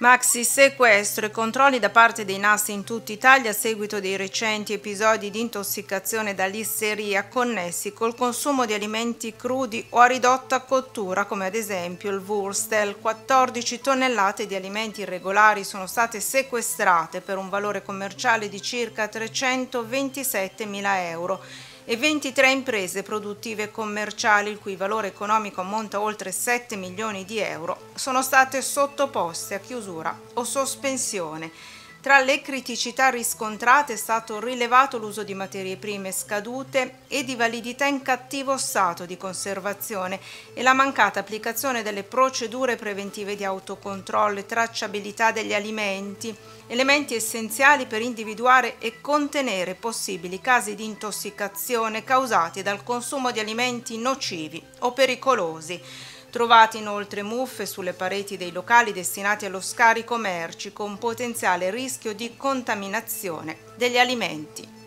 Maxi sequestro e controlli da parte dei NAS in tutta Italia a seguito dei recenti episodi di intossicazione da lisseria connessi col consumo di alimenti crudi o a ridotta cottura, come ad esempio il Wurstel. 14 tonnellate di alimenti irregolari sono state sequestrate per un valore commerciale di circa 327 mila euro e 23 imprese produttive e commerciali, il cui valore economico ammonta oltre 7 milioni di euro, sono state sottoposte a chiusura o sospensione tra le criticità riscontrate è stato rilevato l'uso di materie prime scadute e di validità in cattivo stato di conservazione e la mancata applicazione delle procedure preventive di autocontrollo e tracciabilità degli alimenti, elementi essenziali per individuare e contenere possibili casi di intossicazione causati dal consumo di alimenti nocivi o pericolosi Trovati inoltre muffe sulle pareti dei locali destinati allo scarico merci con potenziale rischio di contaminazione degli alimenti.